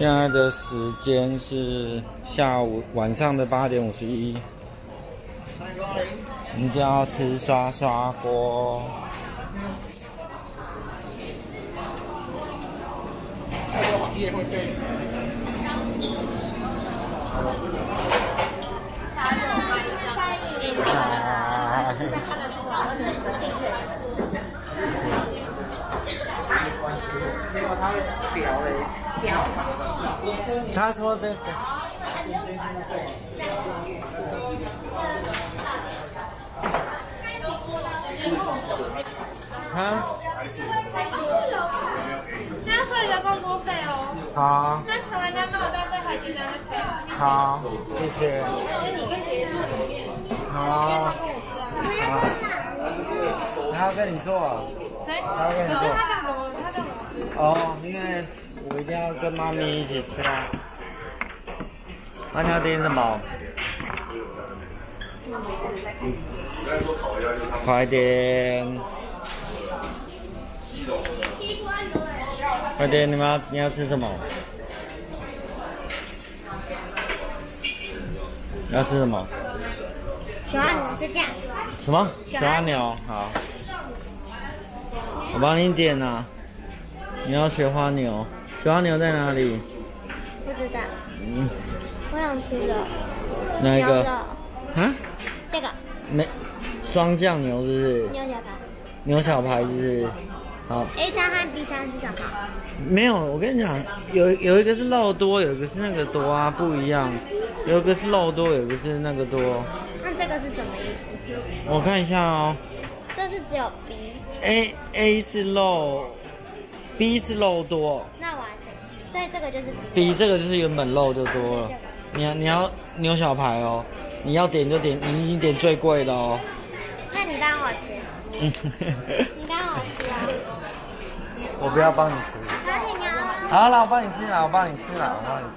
现在的时间是下午晚上的八点五十一，我们就要吃刷刷锅。他说的。啊？那要收一个费哦。好。那台湾家帮我到就可以了。好，谢谢。好。好。他要跟你做。谁？他要跟你做。他讲什么？他讲什么？哦，因为我一定要跟妈咪一起吃啊。那你要点什么？快点！快点，你们要你要吃什么？你要吃什么？喜欢你就这样。什么？小阿牛，好。我帮你点呐、你要雪花牛，雪花牛在哪里？不知道，嗯，我想吃的。哪一个？啊？这个没，双酱牛是不是？牛小排。牛小排是不是？好，A 餐和 B 餐是什么？没有，我跟你讲，有有一个是肉多，有一个是那个多啊，不一样。有一个是肉多，有一个是那个多。那这个是什么意思？我看一下哦这是只有 B，，A A 是肉，B 是肉多那完整，所以这个就是，B 这个就是原本肉就多了。你要你要牛小排哦，你要点就点，你你点最贵的哦。那你当我吃，嗯，你当我吃啊？我不要帮你吃。哪里呢？好了，我帮你吃了，我帮你吃了，我帮你吃。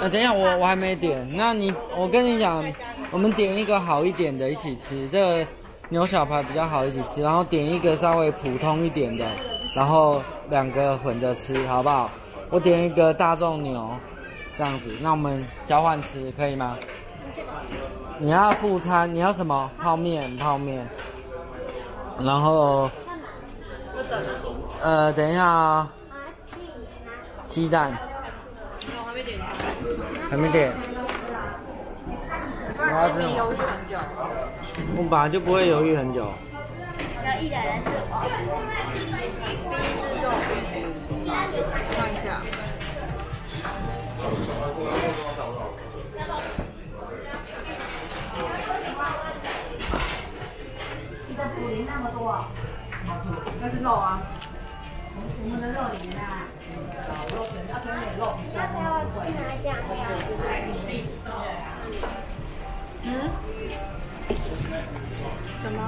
那等一下，我我还没点。那你，我跟你讲，我们点一个好一点的一起吃，这个牛小排比较好一起吃，然后点一个稍微普通一点的，然后两个混着吃，好不好？我点一个大众牛，这样子，那我们交换吃，可以吗？你要副餐，你要什么？泡面，泡面。然后，呃，等一下啊、鸡蛋。还没点。我要吃什么？我本来就不会犹豫很久。要一人吃我。看一下，那是肉啊。我们的肉里面啊，肉要选点肉，要不要拿酱料？嗯？什么？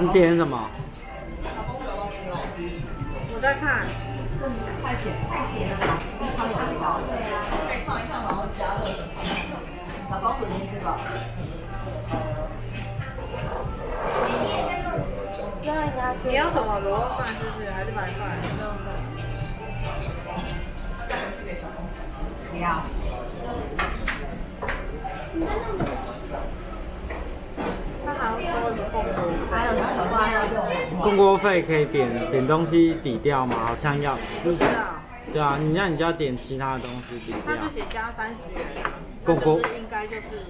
你点什么？我在看。太咸，太咸了吧？汤有味道。放一放，然后加热。小包子没吃吧？另外一个你要什么螺肉饭是不是？还是白饭？不要。他还要收一个凤梨，还有小花还有供锅费可以点点东西抵掉吗？好像要。不知道，对啊，你那你就要点其他的东西抵掉他就。写加三十元，够够但是应该就是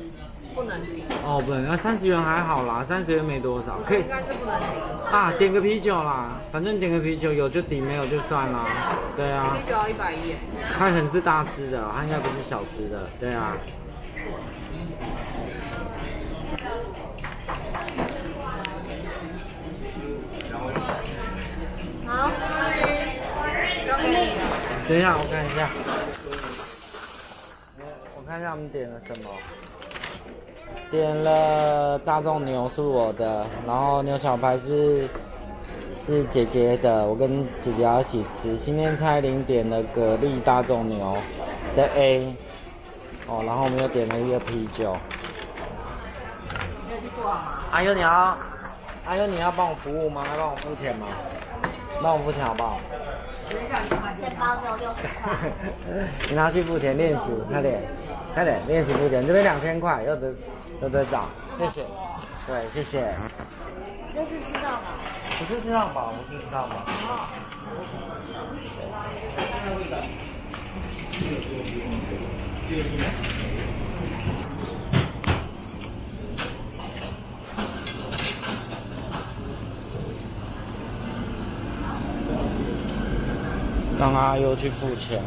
不能抵，哦，不能，那三十元还好啦，三十元没多少，可以应该是不能抵。啊，点个啤酒啦，反正点个啤酒有就抵，没有就算啦。对啊，啤酒要一百一，它很是大只的，它应该不是小只的。对啊。好，交给你。等一下，我看一下。我看一下我们点了什么。点了大众牛是我的，然后牛小排是是姐姐的，我跟姐姐要一起吃。新面菜林点了蛤蜊大众牛的 A，哦，然后我们又点了一个啤酒。阿优你要，阿优你要帮我服务吗？要帮我付钱吗？帮我付钱好不好？钱包只有六十块。你拿去付钱练习，快点，快点练习付钱。这边两千块，要得要得找，谢谢。对，谢谢。这是知道吧？不是吃到饱，不是吃到饱。让阿优去付钱。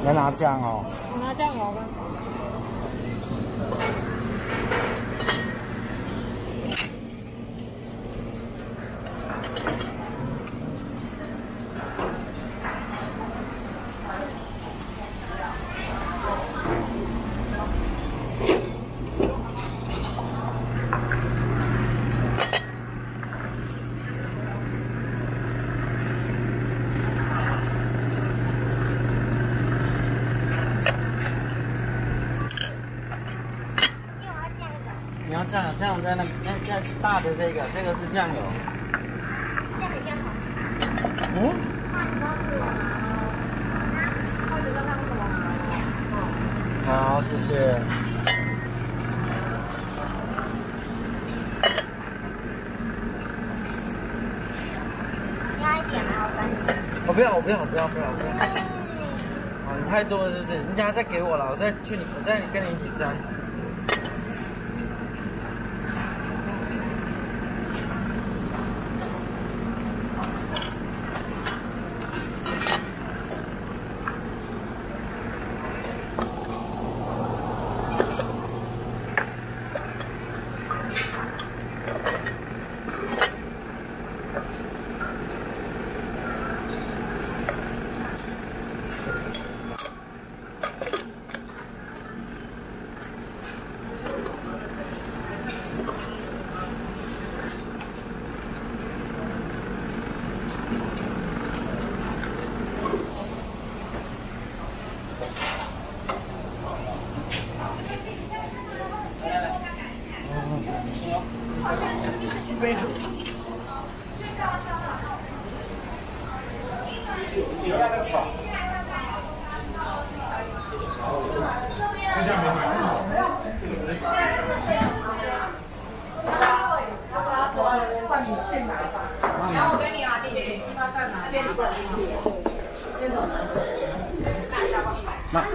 你要拿酱哦。拿酱油你要酱油，酱油在那，那在大的这个，这个是酱油。这样比较好。嗯？好，谢谢。压一点，然后干净。我不要，我不要，我不要，不要，不要。哦，你太多了，是不是？你等下再给我了，我再去你，我再跟你一起沾。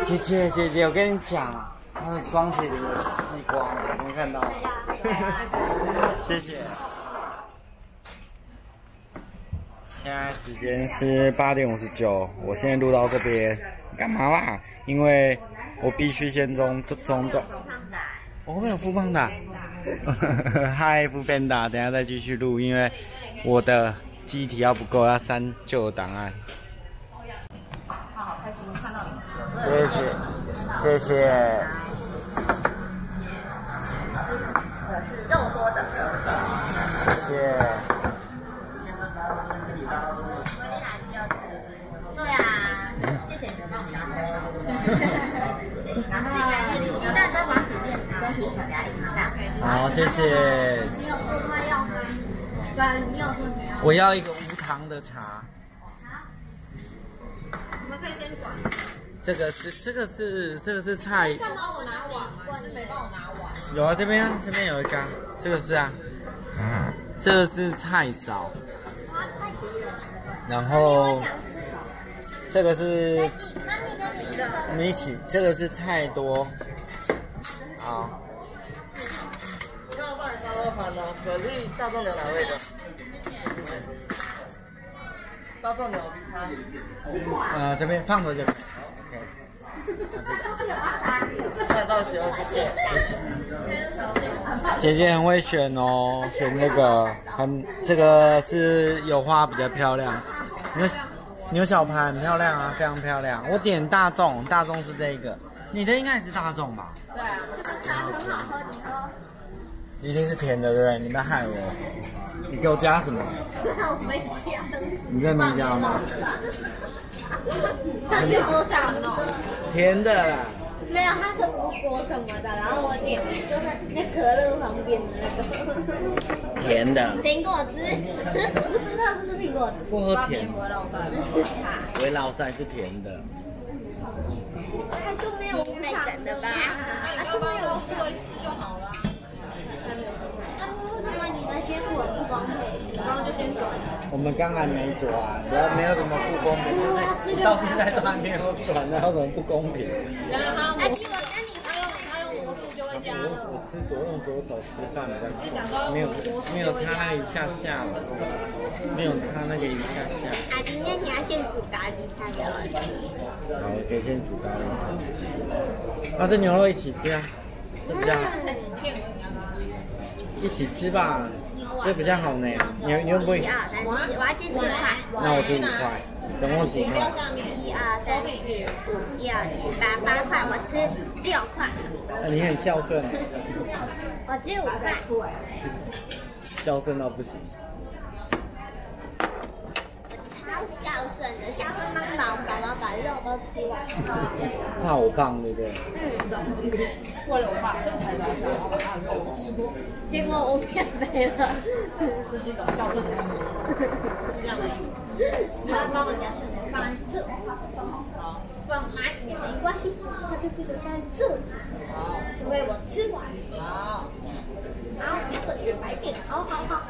姐姐姐姐，我跟你讲，那个双麒麟的西瓜，有没有看到？谢谢。现在时间是八点五十九，我现在录到这边，干嘛啦？因为我必须先中中断。我后面有副胖的。嗨，富胖达，等下再继续录，因为我的记忆体要不够，要删旧档案。谢谢，谢谢。这个是肉多的。谢谢。对啊，谢谢你我拿然后鸡蛋跟王子面跟皮球加一起上。好，谢谢。你有说他要吗？对，你有说你要。我要一个无糖的茶。你们可以先转。这个是这个是这个是菜，帮我拿碗吗？你是没帮我拿碗？有啊，这边啊这边有一缸，这个是啊，这个是菜勺，然后这个是。我们一起，这个是菜多，好，大众牛奶味的。大众牛必餐。呃这边放回这边，OK，姐姐很会选哦，选那个很这个是有花比较漂亮，牛牛小排很漂亮啊，非常漂亮。我点大众，大众是这个，你的应该也是大众吧？这个茶很好喝，你喝。一定是甜的，对不对？你在害我，你给我加什么？我没加。你这没加吗？那你多大呢？甜的啦，没有，它是无果什么的，然后我点就是那可乐旁边的那个甜的，苹果汁，不知道是不是苹果汁，不喝甜，那是茶，维老塞是甜的。它就没有太甜的吧？那你要不要都试一次就好了？那，为什么你那些果不光美？然后就先转。我们刚还没转，主要没有什么不公平，就是到现在都还没有转，然后什么不公平？然后他哎，魔我跟你他用他用魔术就会加我热。我吃左用左手吃饭比较快，没有没有擦那一下下的，没有擦那个一下下。啊，今天你要先煮咖喱菜给我吃。好，我可以先煮咖喱菜。啊，这牛肉一起吃啊，这比较好才几片而已啊。一起吃吧，这比较好呢。你你又不会一，二三四，我要借十块。那我吃五块，总共几块？一二三四五，一二七八八块，我吃六块，啊，你很孝顺，我只有五块。孝顺到不行。孝顺的，孝顺到饱饱饱把肉都吃完。怕我胖，对不对？为了我把身材拉下，然后把他的肉吃光，结果我变肥了。这是一种孝顺的东西，是这样的意思。你要帮我夹起来放在这，放哪也没关系，它是不是在这？好，因为我吃完，好，然后你可以白点。好。好好。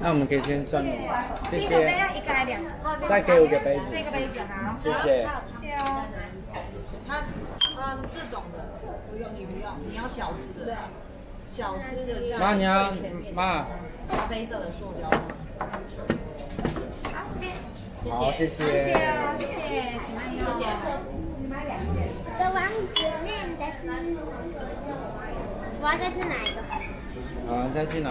那我们可以先算，谢谢。一个还两个？再给我个杯子，这个杯子好。谢谢。谢谢哦。它嗯这种的不用，你不要，你要小只的，小只的这样。妈，你要妈，咖啡色的塑胶。好，谢谢。谢谢，请慢用。谢谢。的王子面的是，我要再去拿一个？啊，再去拿。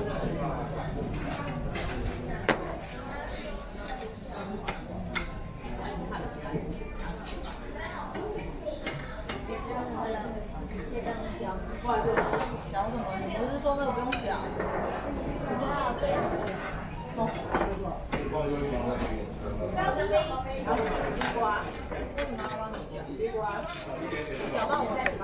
讲什么？你不是说那个不用讲？讲到我嘴巴。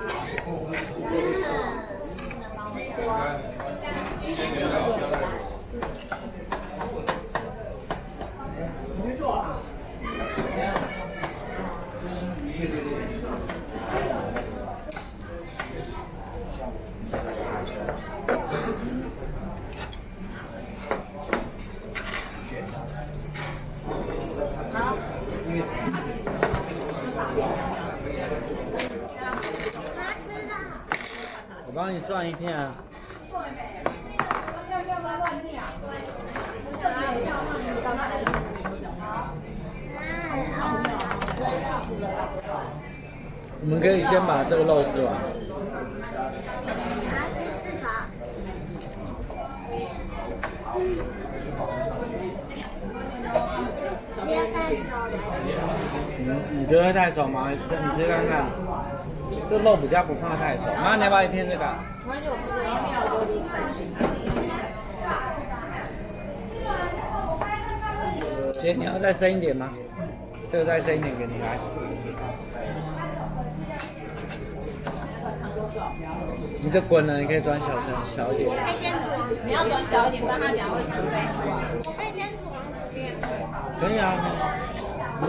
好，他吃的。我帮你算一片啊。我们可以先把这个肉吃完。嗯，你觉得会太熟吗？这你吃看看，这肉比较不怕太熟。妈，你要不要一片这个？没关系，我吃过一片，我就已经在吃。姐，你要再深一点吗？这个再深一点给你来。你这滚了，你可以转小声小一点。可以先煮你要转小一点，不然它等下会生飞出来。我可以先煮王子面。可以啊。那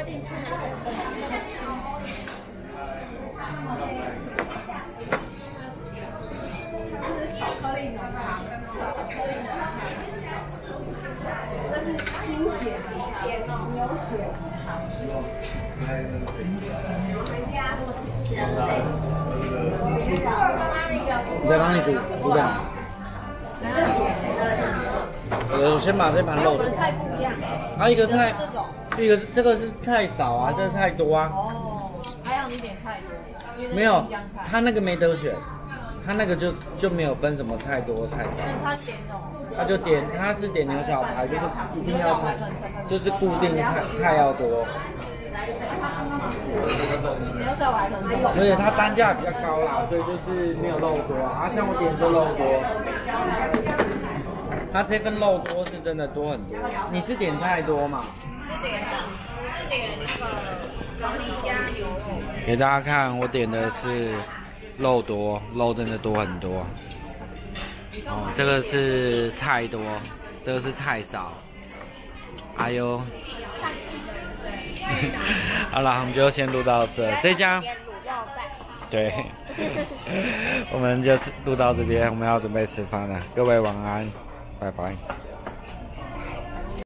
那规定去哪里？我再帮你煮，煮的。我先把这盘肉菜不一样，啊，一个菜这个这个是菜少啊，这个菜多啊。哦，还好你点菜多，没有他那个没得选，他那个就就没有分什么菜多菜少，他点他就点他是点牛小排，就是一定要菜，就是固定菜菜要多，牛小排可能是而且它单价比较高啦，所以就是没有肉多啊。啊像我点就肉多，它这份肉多是真的多很多。你是点太多吗？是点的，是点那个蛤蜊加牛肉。给大家看，我点的是肉多，肉真的多很多。哦，这个是菜多，这个是菜少。哎呦，好了，我们就先录到这。这家。对，我们就录到这边，我们要准备吃饭了。各位晚安，Bye bye.